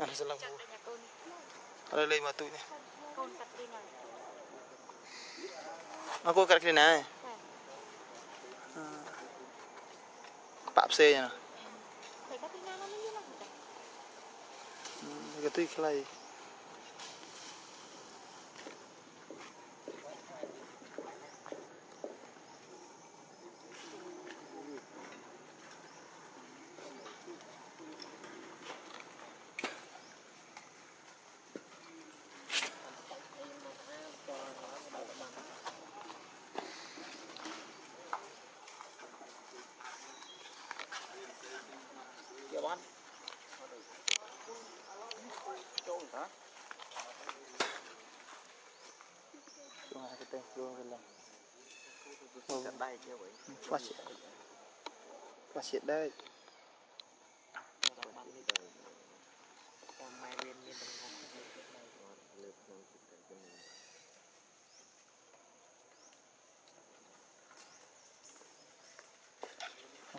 អាសឡងឥឡូវលេងមកទូចនេះកូនកាត់គ្រីណាអកូនកាត់គ្រីណាប៉ផ្សេងណាគេកាត់គ្រីណាមកយូរណាស់គេទីខ្លី ទៅខ្លួនវាឡើងទៅដៃជើងវិញខ្វះជាតិខ្វះជាតិដែរ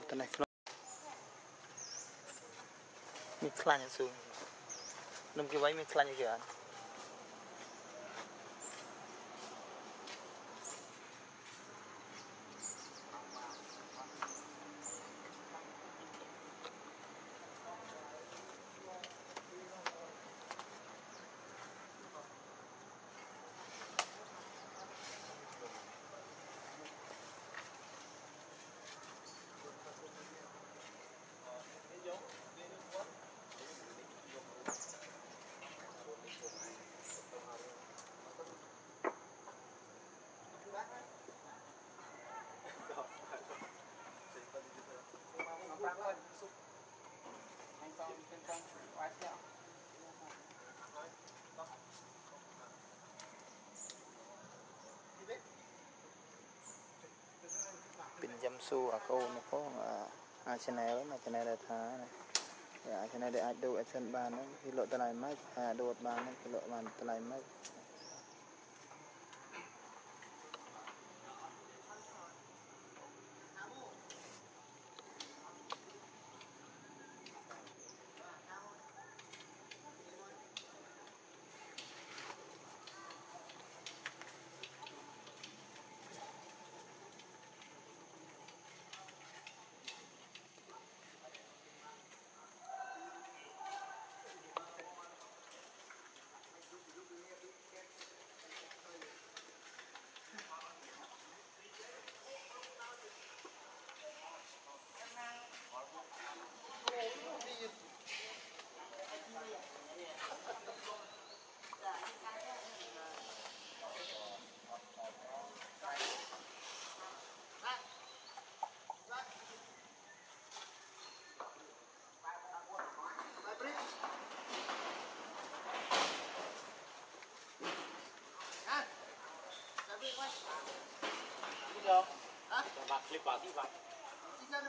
តែនេះខ្លួនមានខ្លាញ់អត់ស៊ូនំគេໄວមានខ្លាញ់អីគេអត់ សួរអាកូនផងអា channel ហ្នឹងអា channel ដែលថាអា channel ដែលអាចដូរ action បានហ្នឹងគេលក់តម្លៃម៉េចអាដូរបានហ្នឹងគេលក់បានតម្លៃម៉េច vào đi vào Đây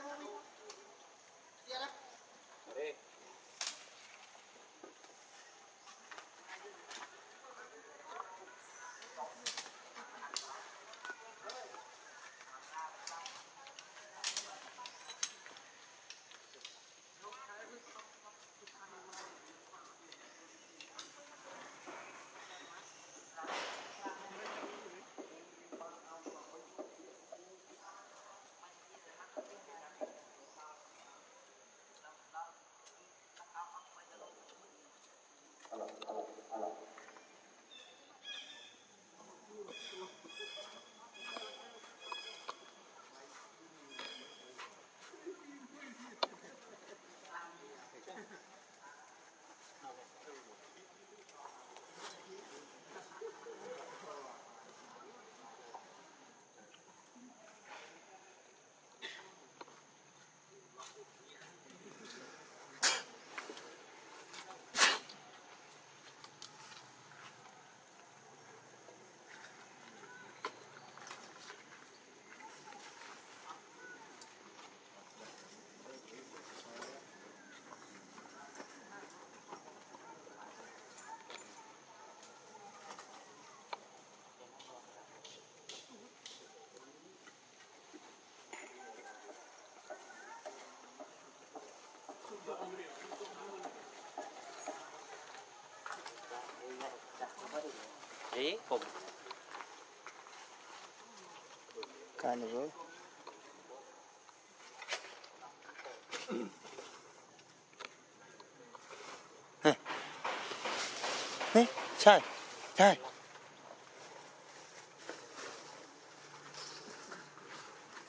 반갑습니다. Đấy, cùng. Cái này rồi. Ê, chạy, chạy.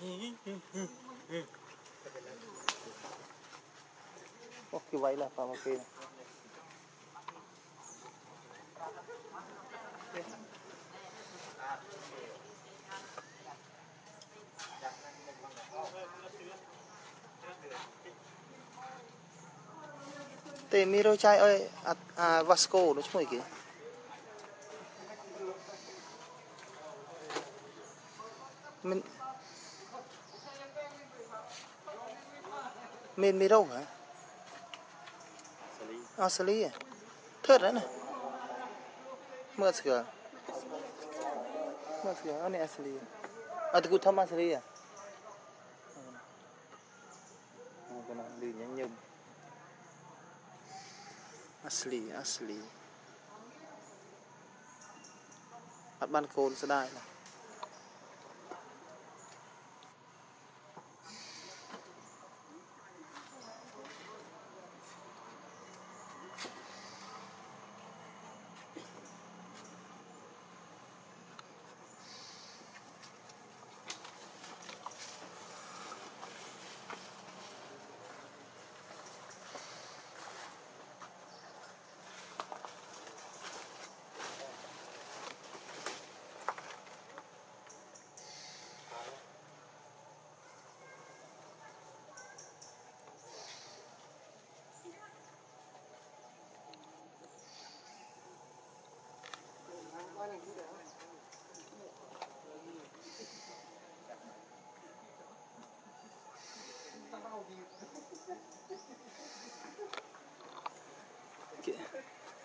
Mm-hmm. Ô, vậy là phạm ok này. Tê miro chai ơi, à, à Vasco nó chung kì. Mình Mình miro hả? Asli à? Thớt đấy này. Mơ sửa. Mơ sửa, anh này asli. À, tụi thăm asli à? Ờ, cái này đi nhánh nhung. asli asli អត់បានកូនស្ដាយណា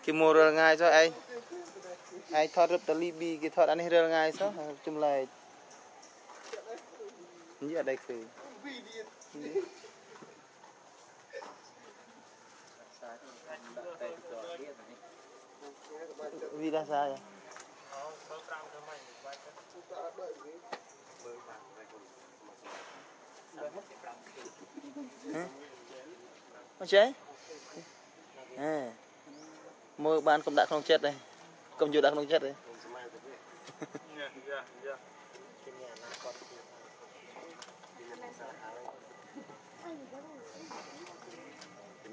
cái mua rồi ngay cho anh. Anh thoát được tới Libby cái thoát anh hết rồi ngay sao chung lại như ở đây cười, vì là sao vậy? មកចេះអេមើលបានកំដាក់ក្នុងចិត្តដែរកុំយកដាក់ក្នុងចិត្តទេ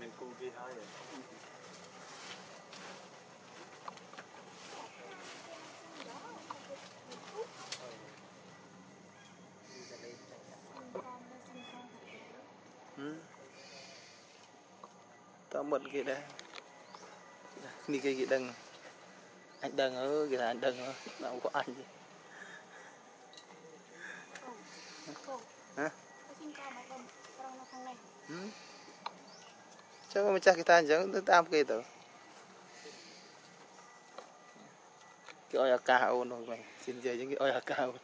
មានគូគេហើយ mất cái kia đây Đi cái gì đừng Anh đừng cái là anh đừng ở Đâu có anh gì Hả? Có mình con cái thằng giống ừ. Chắc mà chắc tam kia tu. Cái oi cao nó mày, xin chơi những cái oi cao.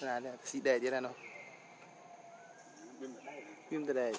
là này nè, xí đề chứ này nó. Phim từ đây.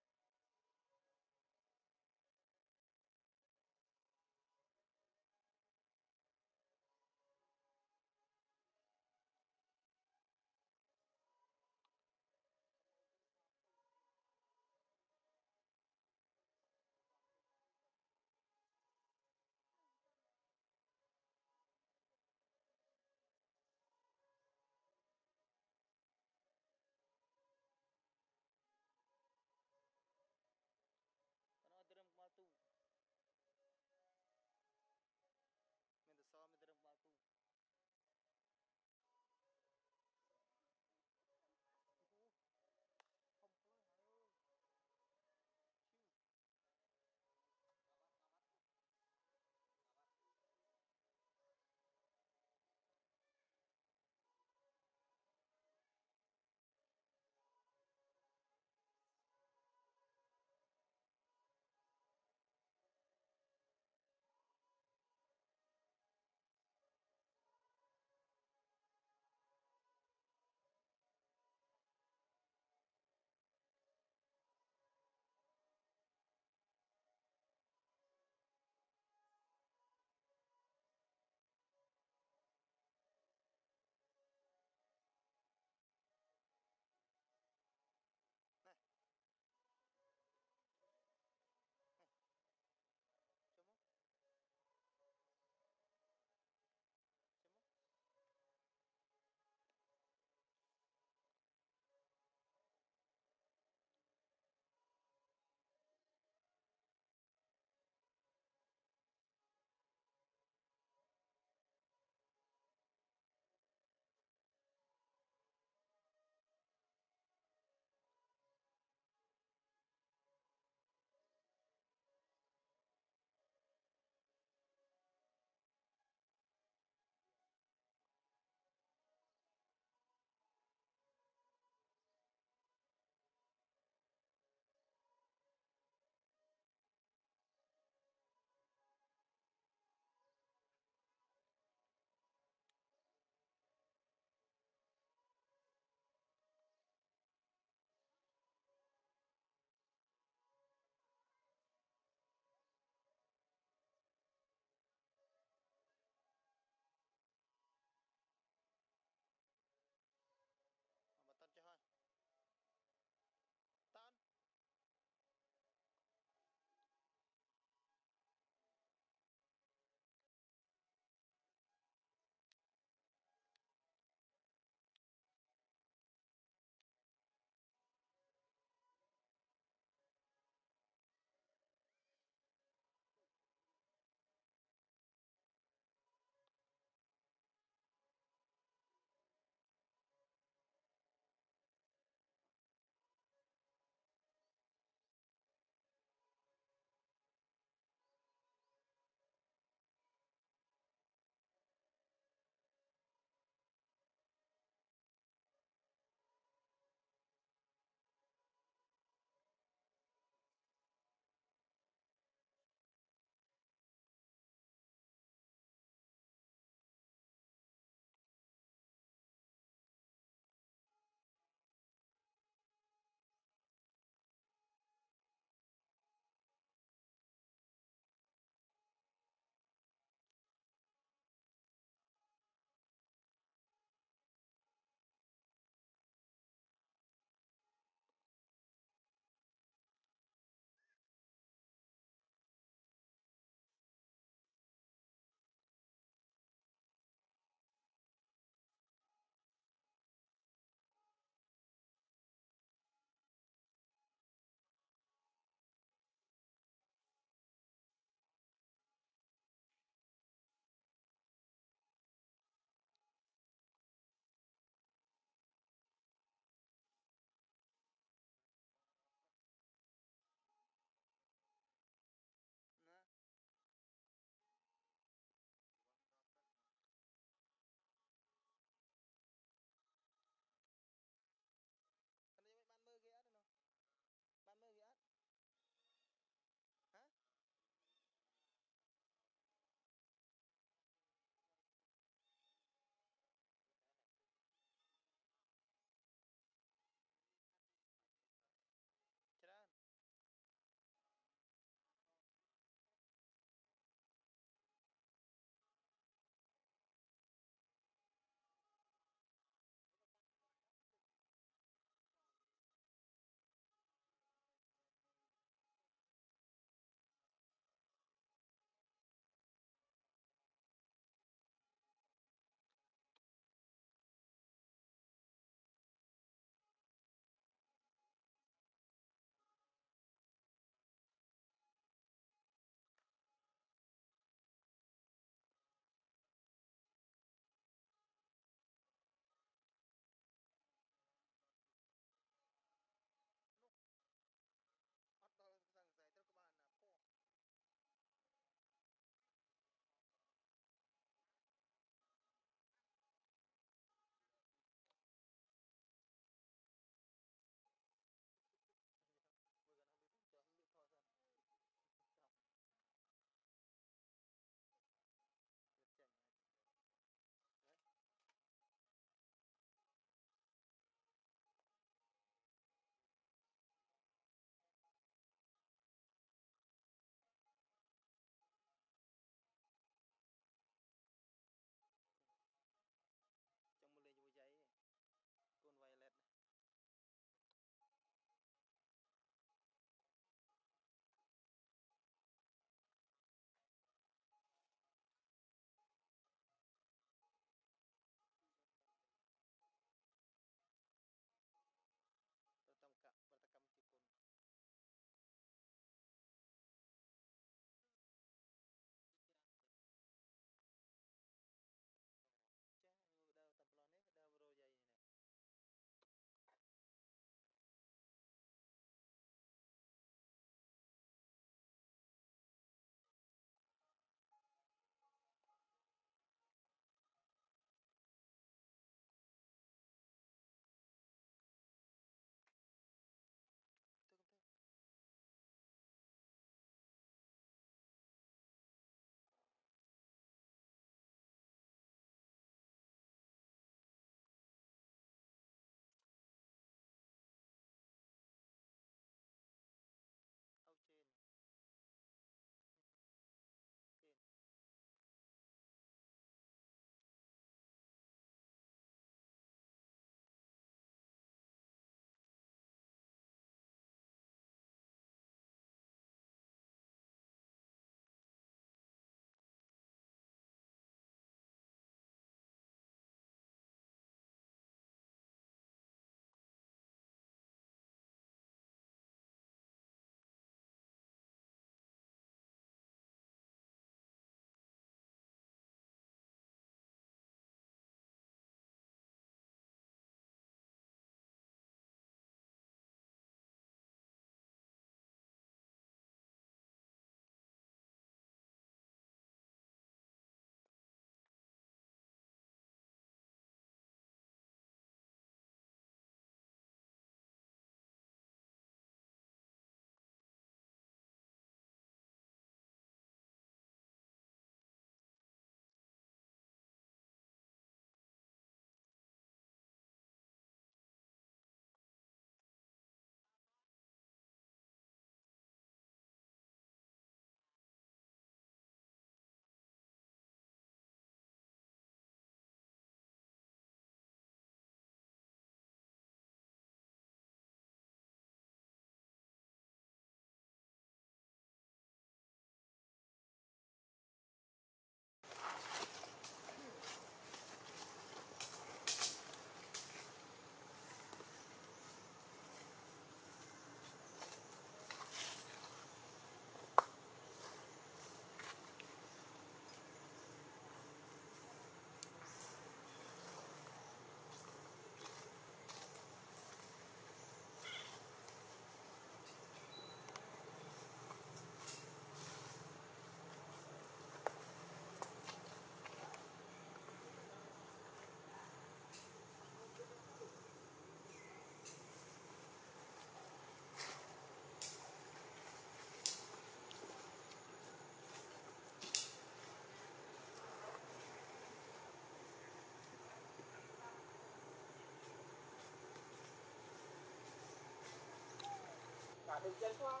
Đừng chơi quá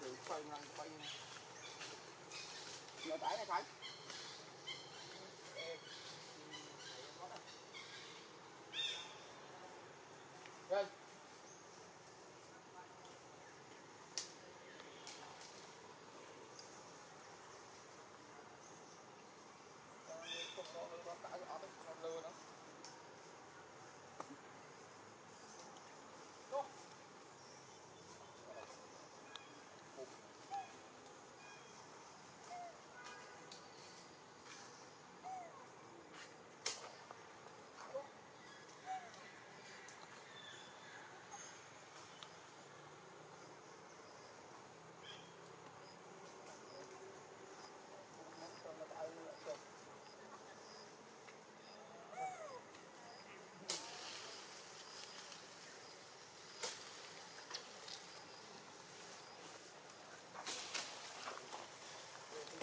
đừng xoay ngang. Quay nhớ tải này phải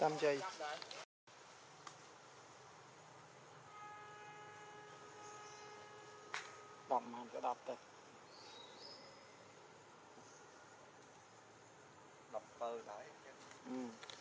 តាមជ័យ10ម៉ានក៏10ទៅ10បើដែរអឺ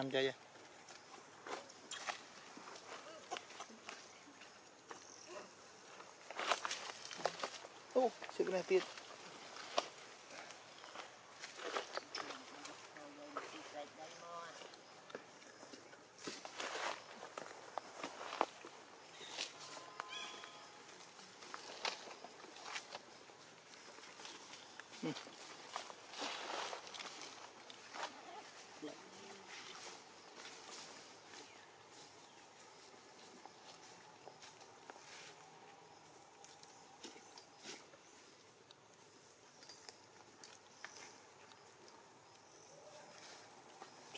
làm chơi vậy ô sự cái này tiệt.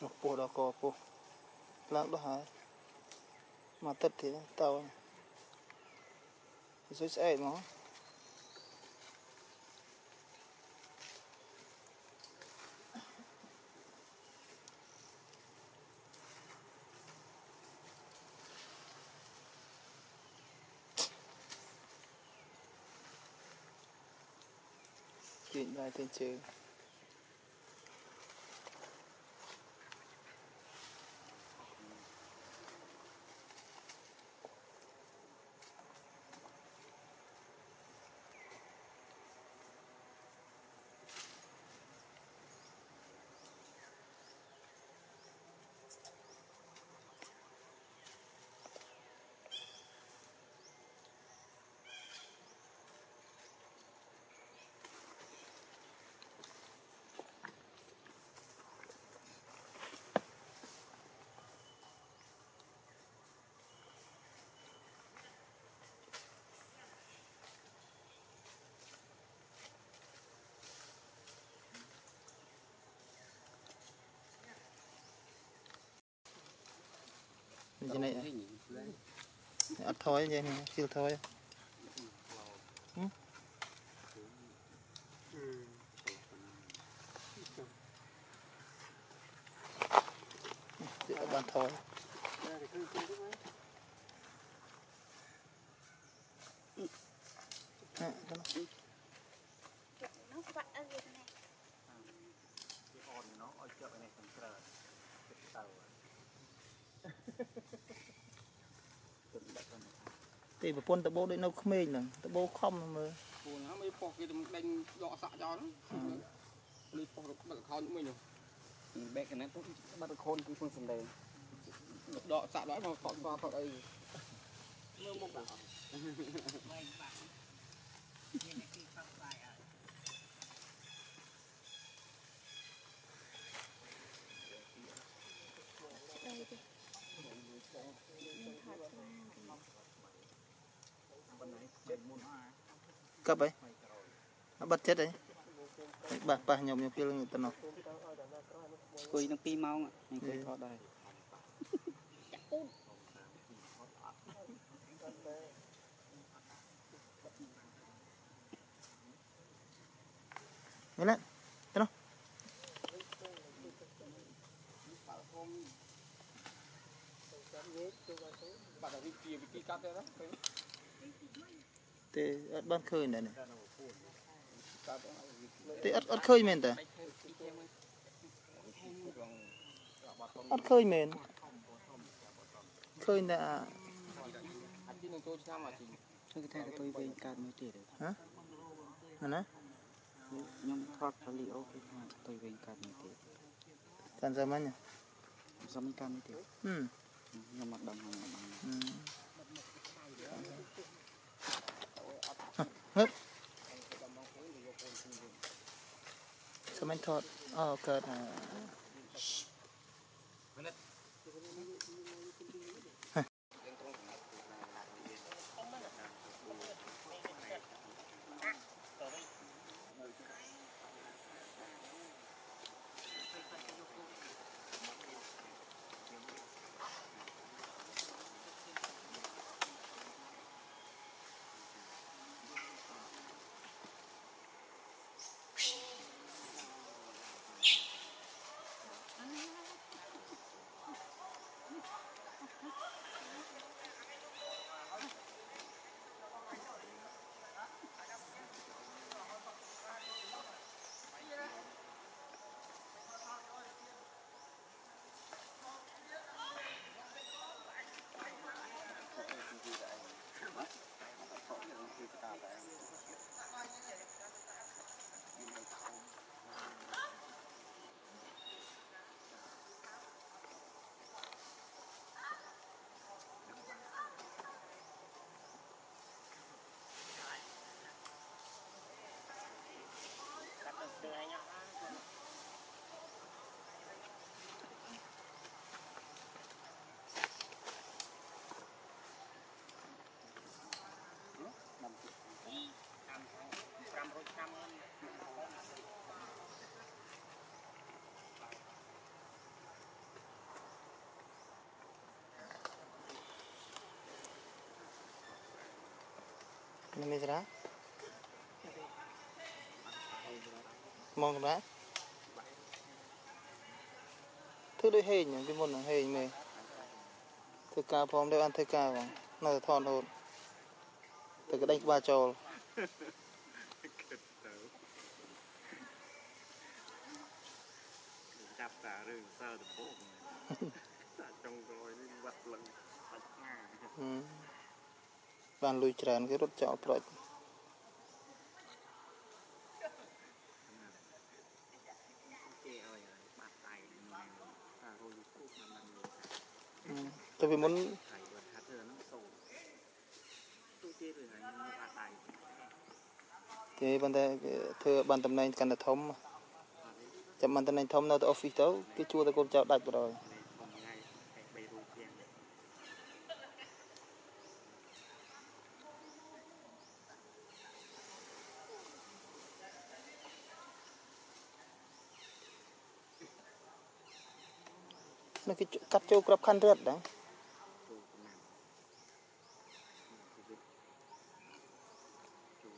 Cho po đó có po lạc đó hả? Mà tất thì tao này. Thì sẽ sẽ nó. Chuyện lại tên chơi như này à thôi vậy này siêu thôi ទីប្រពន្ធតបោដូចនៅក្មេងហ្នឹងតបោខំមើលពូណាមិនពោះគេទៅដេញដកសាក់ចោលលុយពោះដឹកខោនមួយនោះបែកកណិតបាត់ខូនគឺ phương សំដែងដកសាក់ដល់មកថតស្វាថតអីមើលមុខដាក់ស្ cấp ấy. Nó bật chết đấy. Bật bà nhồng nhồng kia là người tần nó cùi nó pi mau mình cùi thọ đời. Nghe lên, thế nào? Bạn đã đi kia, kia cắt đấy đó. ទេណាទេអត់បានឃើញដែរនេះកាត់ទេអត់អត់ឃើញមែនតើអត់ឃើញមែនឃើញតែអាអាទីនឹងចូលឆ្នាំអាជីគឺគេថាទៅវិញកើតមួយទៀតណាណាខ្ញុំថតវីដេអូគឺថាទៅវិញកើតមួយទៀតកាន់សាមញ្ញសំខាន់មួយទៀតហឹមខ្ញុំមកដឹងខ្ញុំម ฮึสมัยทอดอ๋อเกิดอ่า នេះមានសារ៉ាមកណាធ្វើដូចហេងហ្នឹងពីមុនហ្នឹងហេងមេធ្វើការផងទៅអត់ធ្វើការផងនៅតែថតរហូតទៅក្តេញក្បាលចូល លុយច្រើនគេរត់ចោលប្រច់ទៅពីមុនគេបានតែធ្វើបានតំណែងកាន់តែធំចាំបានតំណែងធំនៅទៅ office ទៅគេជួតែកូនចៅដាច់បណ្ដោយ ចូលក្របខ័ណ្ឌរដ្ឋដែរ ចូលកំណាំជីវិតចូល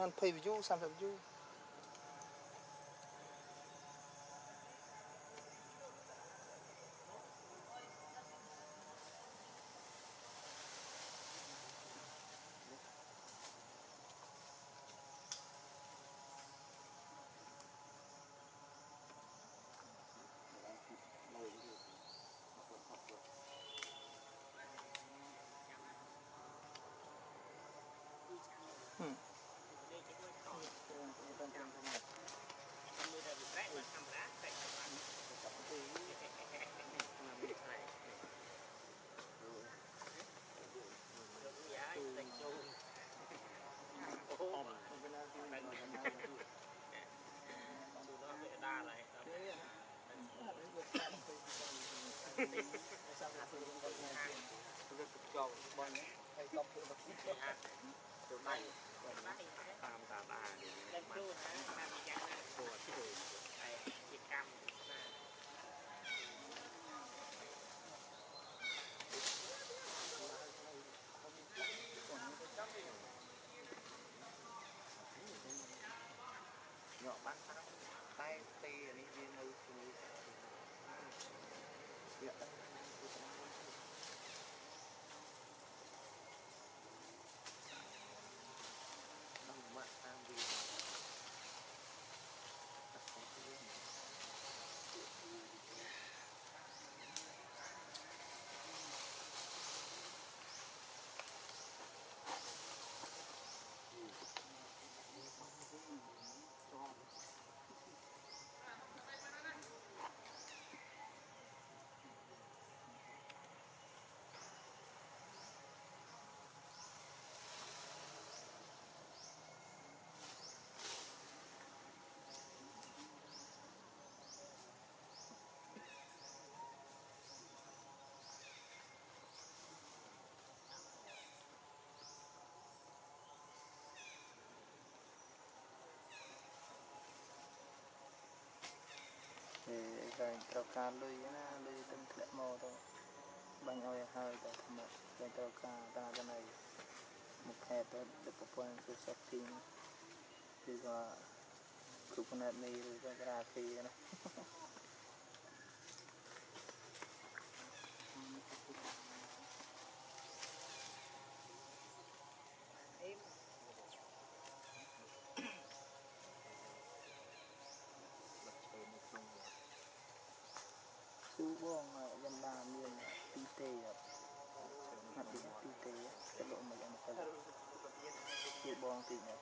มัน20 view 30 view ចូល ตัวไหนตามตาตาดูมันตัวที่ดู thì rồi ត្រូវការលុយណាលុយទៅធ្លាក់មកទៅបាញ់ឲ្យហើយទៅថ្មទៅត្រូវការតាទៅណៃមកខែទៅទៅប្រព័ន្ធគឺសេតទីងគឺក៏គ្រប់ណែតនេះឬក៏ក្រាហ្វីណា chú បងយ៉ាងណាមានពីទេអត់ពីពីទេទៅលោកមកយ៉ាងទៅជា បងទីនេះ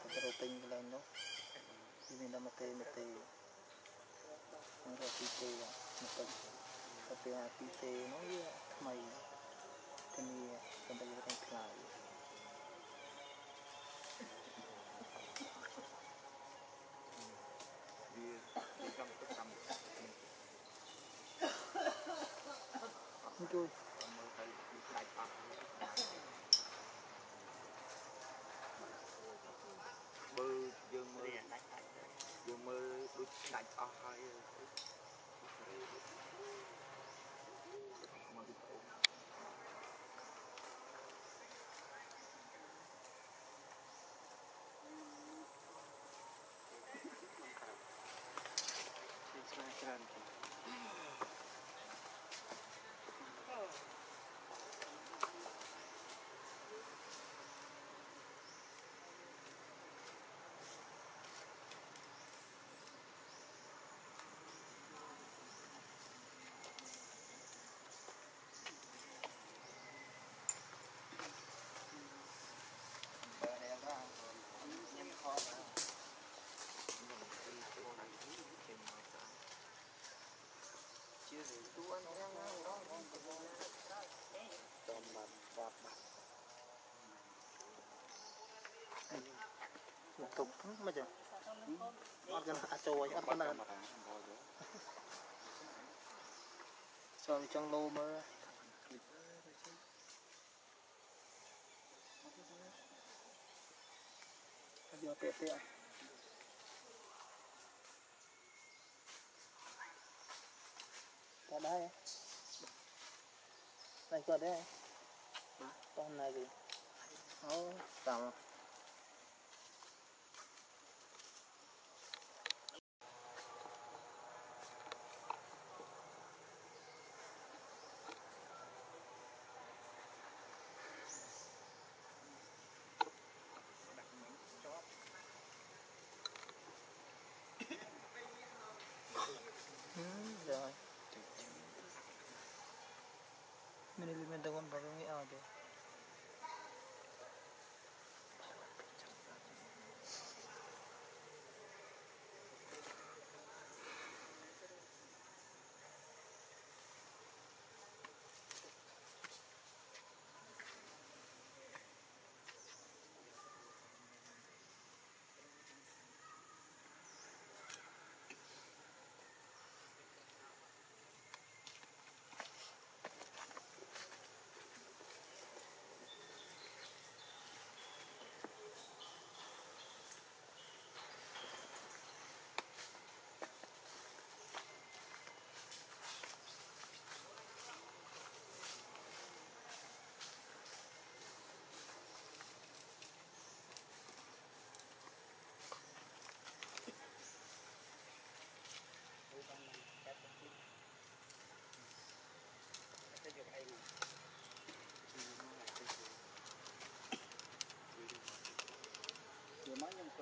ទៅរកពេញកន្លែងនោះវាមានតែមកទេមកទេហ្នឹងរកពីទេមកទៅទៅពីអាពីទេនោះវាថ្មីគ្នាតែតែយើងខ្លាយ ច្ chưa acau chú anh em Soal tôm lama. bạc bạc បន្ đây. Này còn đây. Con này gì? Nó tạm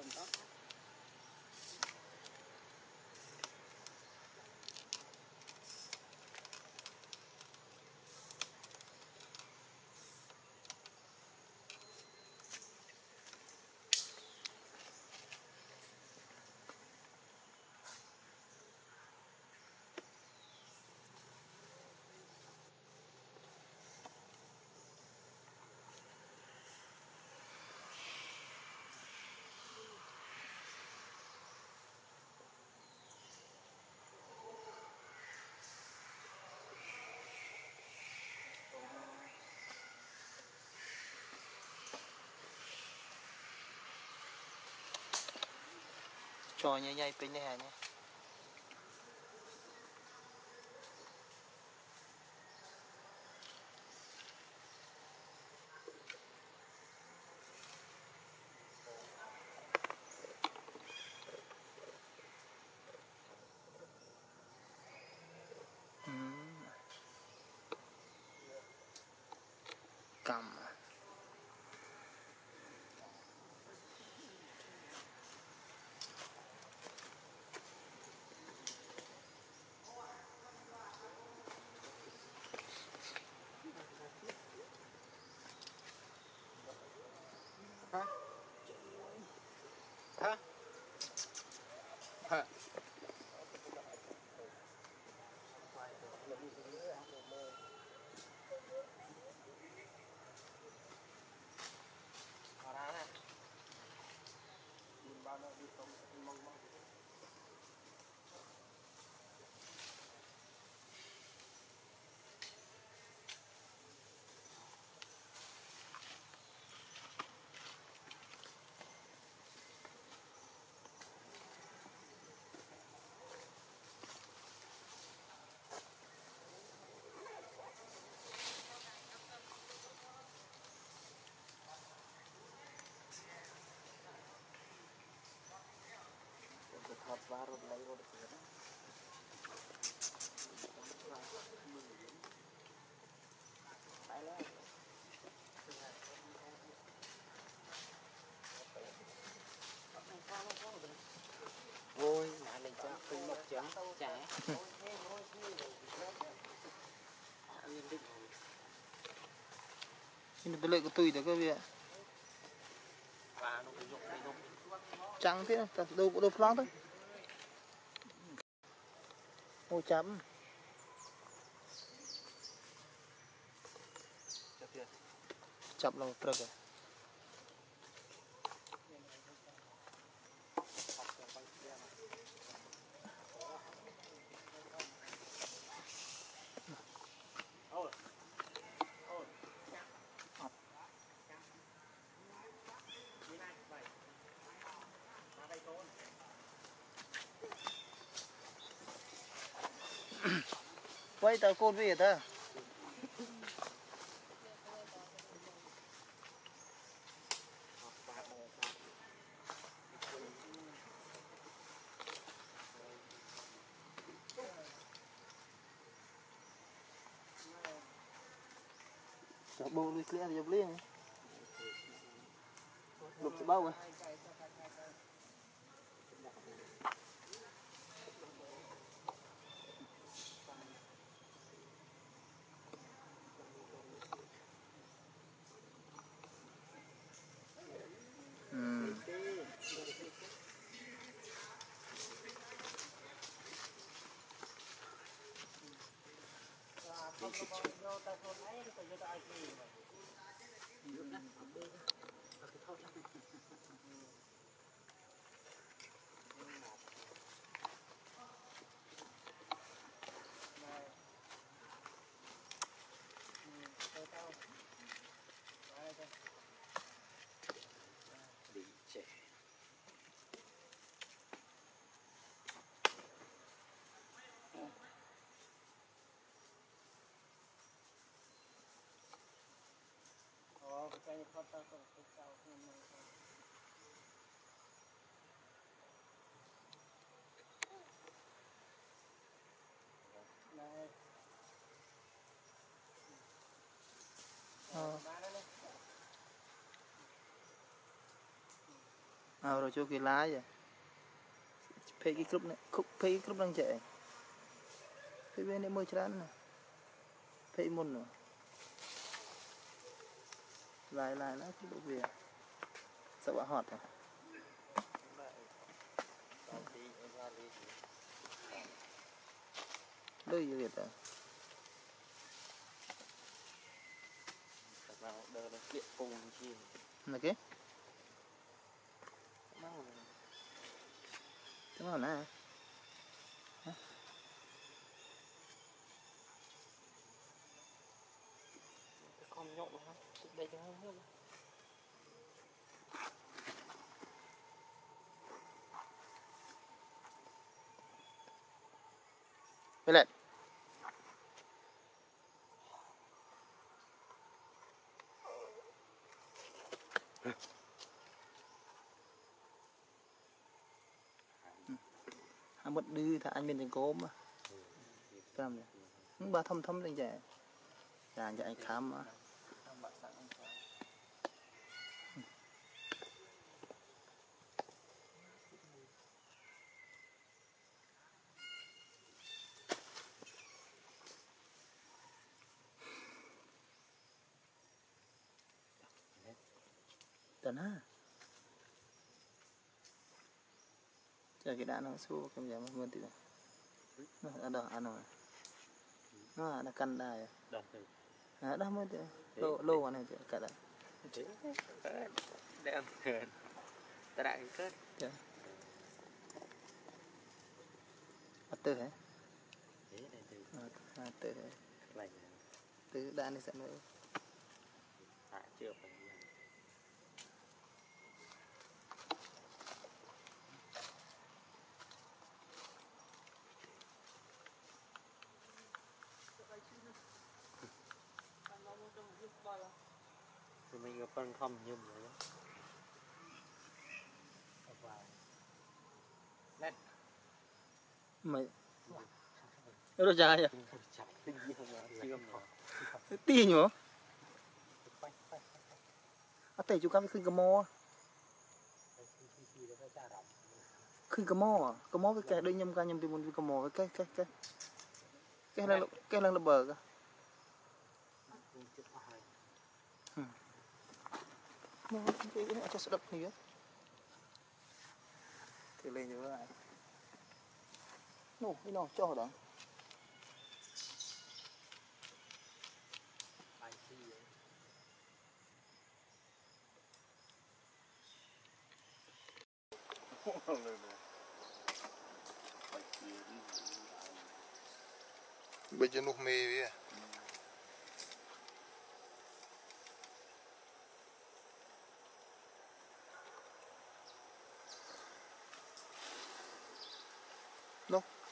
ఉంటాం cho nhảy nhảy pin này hả Vui, mà lên chân khuyên một chân Chả Yên định Ini tuh lek ketui dah ke biar. Trắng thế, ta đâu đâu phlang thôi. អូចាំចាប់ឡើងព្រឹកហ្នឹង ấy tao côn về ta. Bộ lưới kia thì dập liền. Lục sẽ bao rồi Ờ. À rồi cho cái lá vậy. Phê cái group này, khúc phê cái group đang chạy. Phê bên này môi chán nè. Phê môn nữa lại lại nó cái độ à? Sợ bà họt à? Đây gì vậy à? cùng chi Là cái? Thế nào nè? cái con nhộn nó đây cho hơn hơn Với lại. Anh bất đi thì anh bên thành cố mà. Cầm bà thâm thâm lên. Dạ dạ anh khám mà. Tần ha. Cái tí Nó ở đó ăn rồi. Nó đã căn đài. đợt từ À đó mới được. Lô lô anh này cả đó. thế đang hờn ta kết hả? thế này từ À tư hả? Tư đạn này sẽ nữa. tại chưa phải làm thì mình có phân không nhầm rồi đó Mày. Nó dài à? Tì quay À tẩy chú cam khinh cái mò. Khinh cái mò à? Cái mò với cái đôi nhâm ca nhâm đi muốn cái mò với cái cái cái. Cái lần cái là bờ cả. Cho đập này á. Thì lên như vậy. Nổ, đi nào, cho đó. Beetje nog meer weer. No, vậy.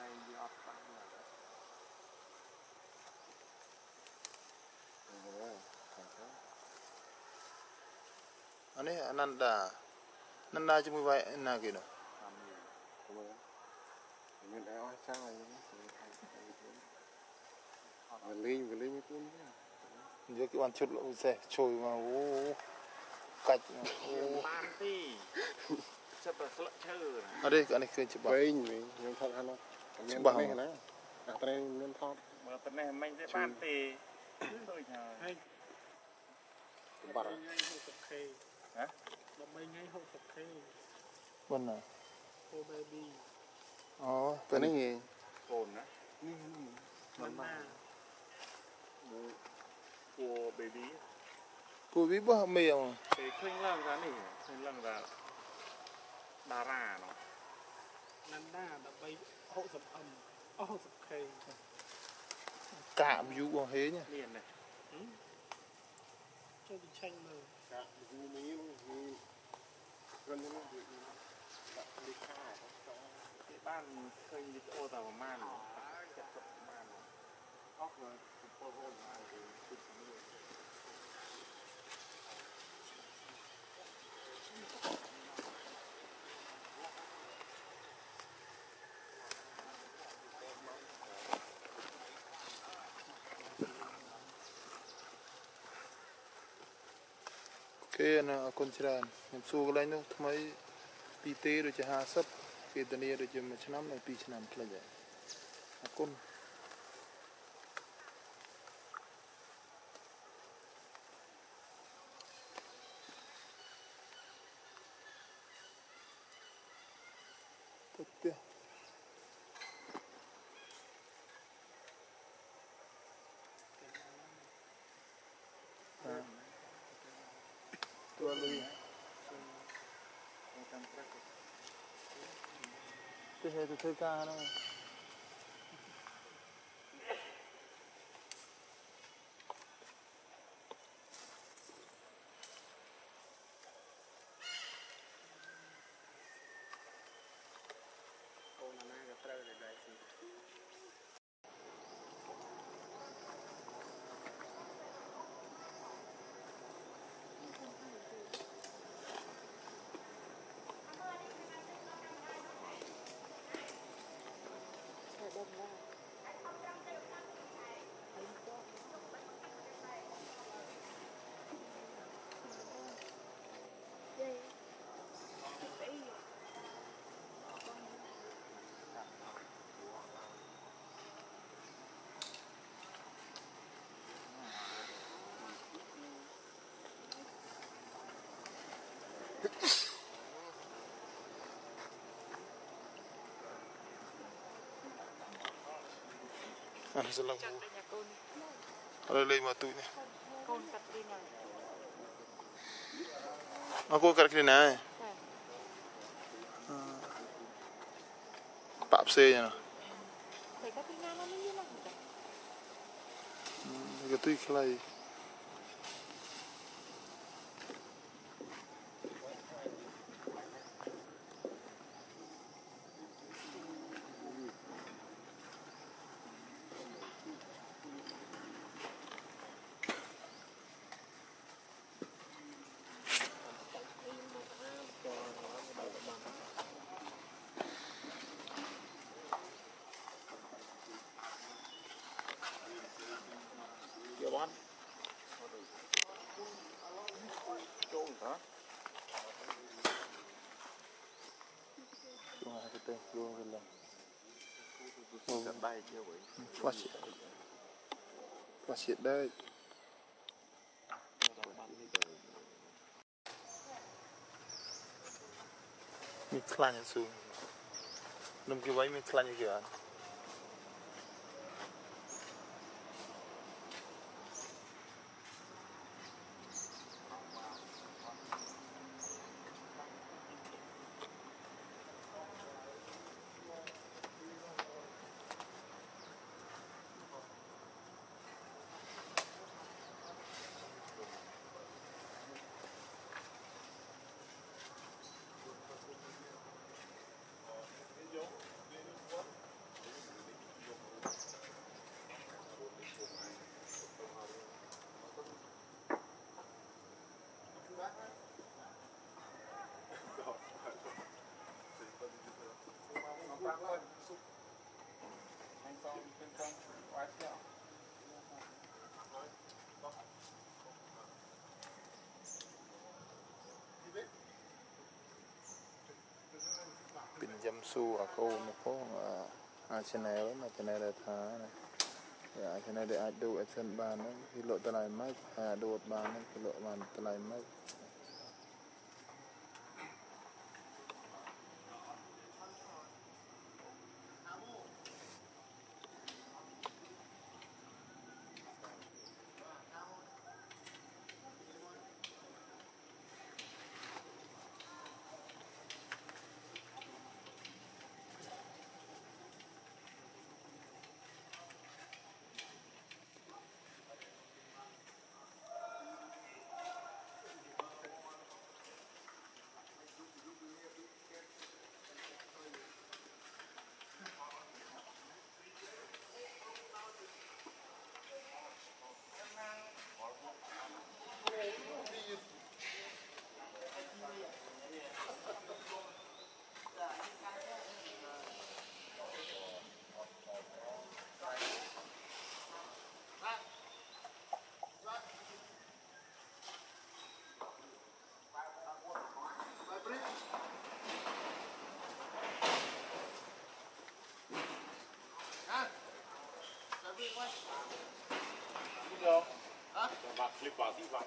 lay you à, anh something like that. Ani ananda, ananda chúng mình vậy là gì đó. Mình đã nói sang rồi. Mình lên mình lên mình lên. Giờ cái bàn chút lộn sẽ trôi mà ố, cách. Bàn đi. Sắp là sợ chơi. Ở à, đây cái này cứ chụp. Bên mình, nhưng thật là nó. ច្បាស់ហ្នឹងអាត្រេងមានថតមើលប៉ុណ្ណេះមិញទេបានទេដូចហើយបាត់ថ្ងៃ 60k ហ៎ដល់ថ្ងៃ 60k ប៉ុណ្ណាអូ baby អូទៅនេះកូនណានេះមិនបានពូ baby ពូ baby បោះមេអងគេឃើញឡើងថានេះឃើញឡើងថាតារាណោះណាន់ដា13 hộ dập âm Ô dập khê Cạm dụ bằng hế nha. Liền này. Ừ. Cho bình chanh mờ Cạm dụ mấy dụ Gần như nó bị Đặt đi khá à, Cái bàn khơi như ô tàu vào man à, Chặt chậm man Ốc rồi Cô hôn là thì Chụp xuống luôn nó Ok, nó con ច្រើនខ្ញុំសួរកន្លែងនោះថ្មីពីទេដូចជា50គេធានាដូចជាមួយឆ្នាំនៅ2ឆ្នាំផ្លេចហើយអរគុណ Tôi thấy tôi thơ ca đâu អានេះសឡង Chắc đây nhà con អរលេងមកទូចនេះ Con cắt đi nào អ te luego que la phát hiện phát hiện đây mình khăn xuống nằm cái váy mình khăn như kiểu chăm su à cô một cô à à trên này với mà trên này là thả này à trên này để ai đủ ở trên bàn đó thì lộ tay máy à đồ bàn đó thì lộ bàn tay máy flip base e vai.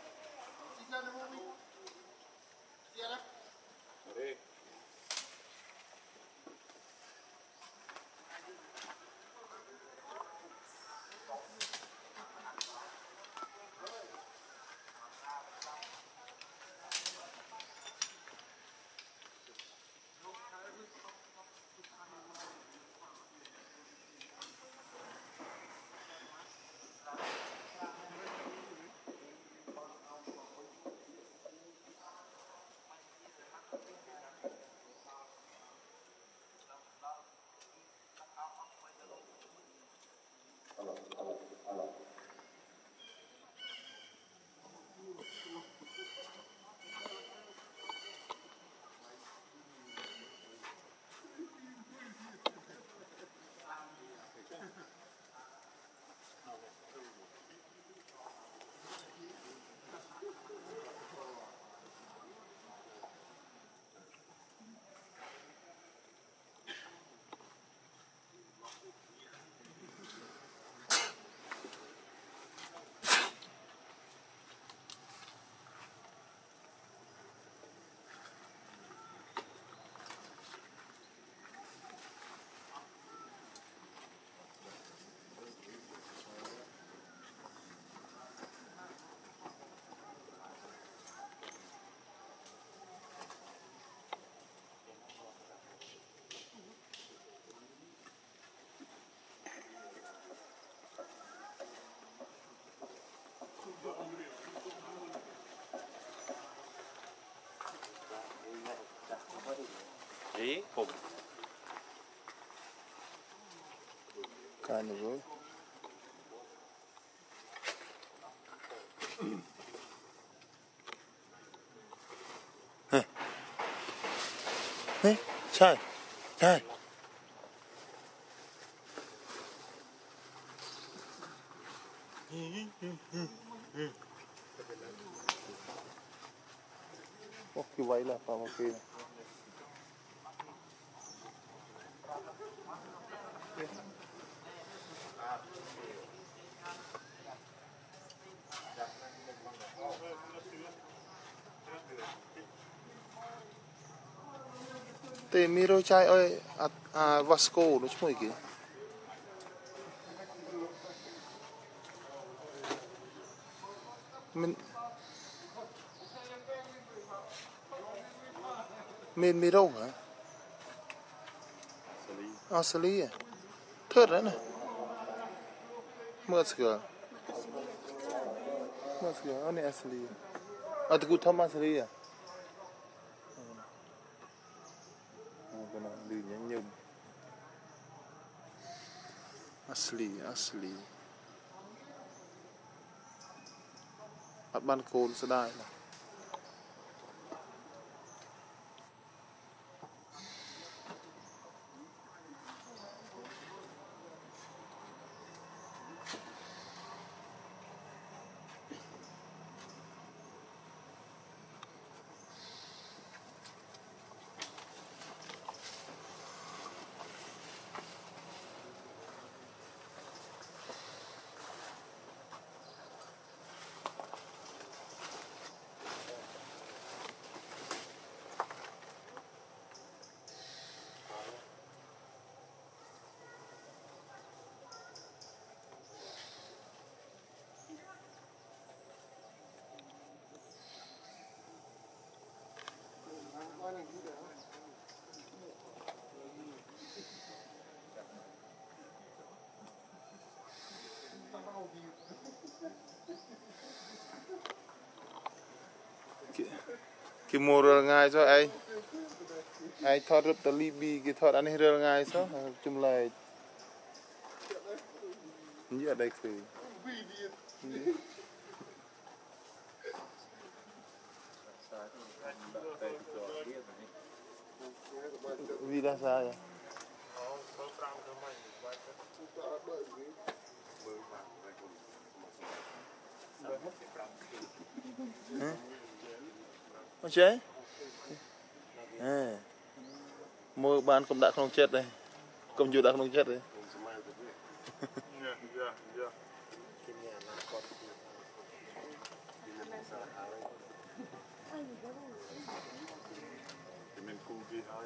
down the road. Hey, hey, Chai, Chai. ទេមីរោចាយអើយអាអាវ៉ាស្កូនោះឈ្មោះអីគេមិនមានមីរោហ៎អសលីហ៎ធើតណាមើលស្គាល់មើលស្គាល់អនេះអសលីអត់តគូធម្មអសលីហ៎ asli asli អត់បានកូនស្ដាយណា thì mua rồi ngay cho ai ai thoát rụp tờ libi cái thoát anh rồi ngay cho. Chung lại như ở đây cười vì là sao vậy? Hả? អូខេអេមើលបានកុំដាក់ក្នុងចិត្តទេកុំយូរដាក់ក្នុងចិត្តទេមានគូគេហើយ